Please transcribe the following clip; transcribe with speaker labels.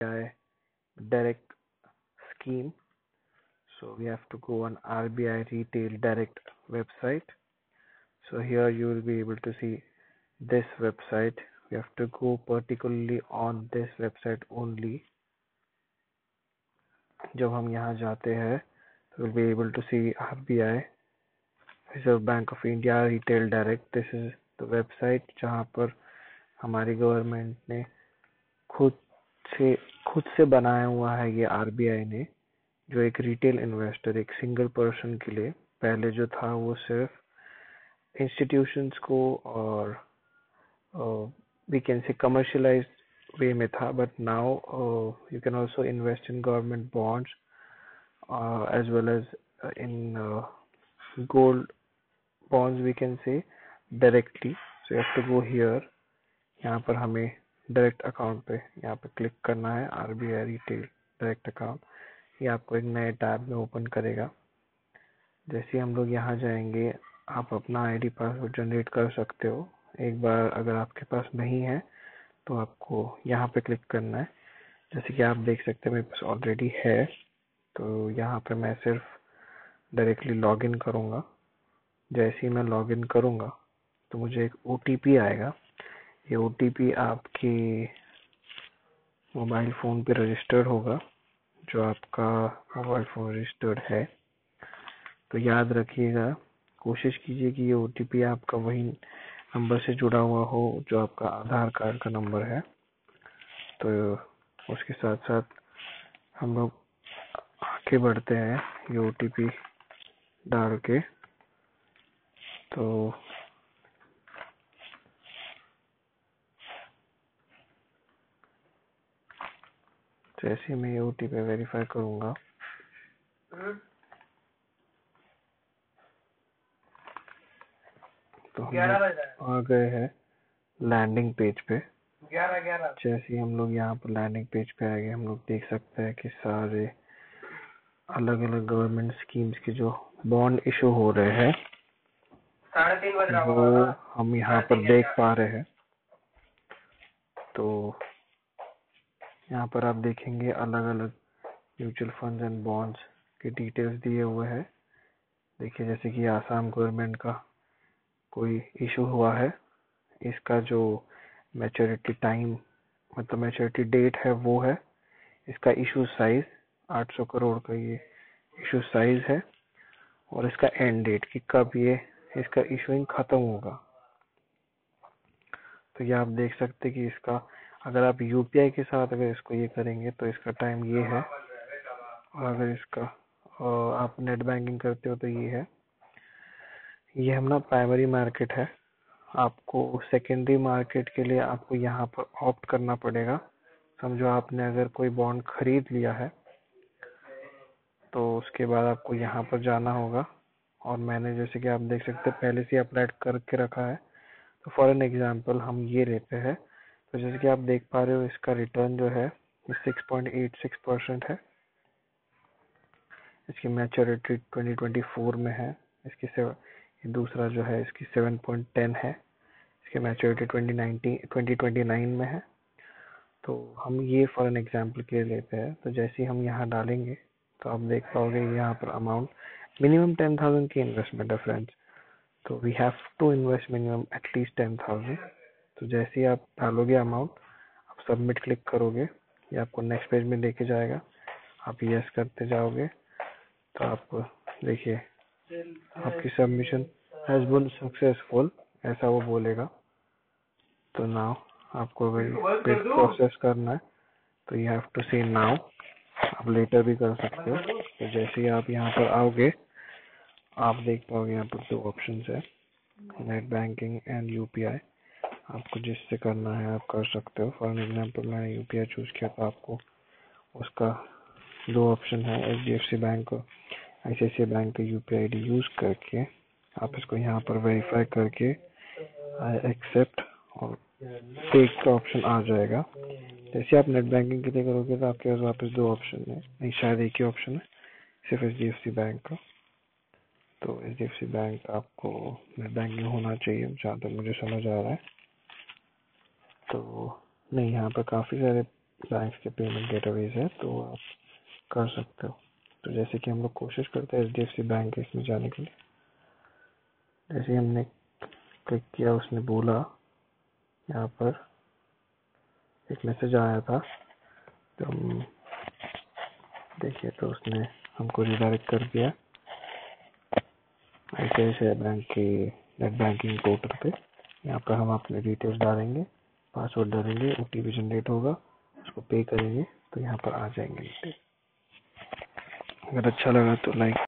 Speaker 1: Direct scheme. So we have to go on RBI Retail Direct website. So here you will be able to see this website. We have to go particularly on this website only. जब हम यहाँ जाते हैं तो we'll be able to see RBI Reserve Bank of India Retail Direct. This is the website जहाँ पर हमारी government ने खुद से, खुद से बनाया हुआ है ये आरबीआई ने, जो एक रिटेल इन्वेस्टर एक सिंगल पर्सन के लिए पहले जो था वो सिर्फ़ इंस्टीट्यूशंस को और we can say commercialise way में था but now you can also invest in government bonds as well as in gold bonds we can say directly. So you have to go here. यहाँ पर हमें direct account पे, यहाँ पे click करना है R B I retail direct account ये आपको एक नए टैब में ओपन करेगा। जैसे हम लोग यहाँ जाएँगे, आप अपना आईडी पासवर्ड जनरेट कर सकते हो। एक बार अगर आपके पास नहीं है तो आपको यहाँ पे क्लिक करना है। जैसे कि आप देख सकते हैं, मेरे पास ऑलरेडी है। तो यहाँ पे मैं सिर्फ़ डायरेक्टली लॉगिन करूँगा। जैसे ही मैं लॉगिन करूँगा तो मुझे एक ओटीपी आएगा। ये OTP आपके मोबाइल फ़ोन पे रजिस्टर्ड होगा, जो आपका मोबाइल फ़ोन रजिस्टर्ड है। तो याद रखिएगा, कोशिश कीजिए कि ये OTP आपका वही नंबर से जुड़ा हुआ हो, जो आपका आधार कार्ड का नंबर है। तो उसके साथ साथ हम लोग आगे बढ़ते हैं ये ओ डाल के। तो जैसे मैं ये ओटीपी वेरीफाई करूँगा। तो हम आ गए हैं लैंडिंग पेज पे। जैसे ही हम लोग यहाँ पर लैंडिंग पेज पे आ गए हम लोग देख सकते हैं कि सारे अलग अलग गवर्नमेंट स्कीम्स के जो बॉन्ड इशू हो रहे हैं वो हम यहाँ पर देख पा रहे हैं। तो यहाँ पर आप देखेंगे अलग अलग म्यूचुअल फंड्स एंड बॉन्ड्स के डिटेल्स दिए हुए हैं। देखिए, जैसे कि आसाम गवर्नमेंट का कोई इशू हुआ है, इसका जो मैच्योरिटी टाइम मतलब मैच्योरिटी डेट है, वो है। इसका इशू साइज़ 800 करोड़ का ये इशू साइज़ है और इसका एंड डेट कि कब ये इसका इशूइंग खत्म होगा। तो ये आप देख सकते कि इसका अगर आप यूपीआई के साथ अगर इसको ये करेंगे तो इसका टाइम ये है। और अगर इसका आप नेट बैंकिंग करते हो तो ये है। ये हम ना प्राइमरी मार्केट है। आपको सेकेंडरी मार्केट के लिए आपको यहाँ पर ऑप्ट करना पड़ेगा। समझो आपने अगर कोई बॉन्ड खरीद लिया है तो उसके बाद आपको यहाँ पर जाना होगा। और मैंने जैसे कि आप देख सकते हैं, पहले से अप्लाई करके रखा है। तो फॉर एन एग्ज़ाम्पल हम ये लेते हैं। तो जैसे कि आप देख पा रहे हो, इसका रिटर्न जो है six point eight six percent है। इसकी मैच्योरिटी ट्वेंटी ट्वेंटी फोर में है। इसकी सेवन दूसरा जो है, इसकी सेवन पॉइंट टेन है। इसकी maturity twenty nineteen twenty twenty nine में है। तो हम ये फॉर एन एग्ज़ाम्पल के लेते हैं। तो जैसे ही हम यहाँ डालेंगे तो आप देख पाओगे यहाँ पर अमाउंट मिनिमम टेन थाउज़ेंड की इन्वेस्टमेंट है फ्रेंड्स तो we have to invest minimum at least ten thousand तो जैसे ही आप डालोगे अमाउंट आप सबमिट क्लिक करोगे, ये आपको नेक्स्ट पेज में लेके जाएगा। आप यस करते जाओगे तो आप देखिए, आपकी सबमिशन हैज़ बिन सक्सेसफुल ऐसा वो बोलेगा। तो नाउ आपको अगर प्रोसेस करना है तो you have to see now आप लेटर भी कर सकते हो। तो जैसे ही आप यहाँ पर आओगे, आप देख पाओगे यहाँ पर दो ऑप्शन है नेट बैंकिंग एंड यूपीआई आपको जिससे करना है, आप कर सकते हो। फॉर एग्जांपल, मैंने यूपीआई चूज़ किया तो आपको उसका दो ऑप्शन है H D F C bank I C I C bank का U P I D use करके, आप इसको यहाँ पर वेरीफाई करके आई एक्सेप्ट और टेक का ऑप्शन आ जाएगा। जैसे आप नेट बैंकिंग के लिए करोगे तो आपके पास वापस दो ऑप्शन है, नहीं, शायद एक ही ऑप्शन है, सिर्फ़ H D F C bank का। तो H D F C bank आपको नेट बैंकिंग होना चाहिए जहाँ तक मुझे समझ आ रहा है। तो नहीं, यहाँ पर काफ़ी सारे बैंक के पेमेंट गेटवेज है तो आप कर सकते हो। तो जैसे कि हम लोग कोशिश करते हैं H D F C bank इसमें जाने के लिए। जैसे हमने क्लिक किया, उसने बोला, यहाँ पर एक मैसेज आया था। तो हम देखिए तो उसने हमको रिडायरेक्ट कर दिया। ऐसे ऐसे बैंक के नेट बैंकिंग पोर्टल पे। यहाँ पर हम अपने डिटेल्स डालेंगे। पासवर्ड डालेंगे ओ जनरेट होगा, उसको पे करेंगे तो यहाँ पर आ जाएँगे। अगर अच्छा लगा तो लाइक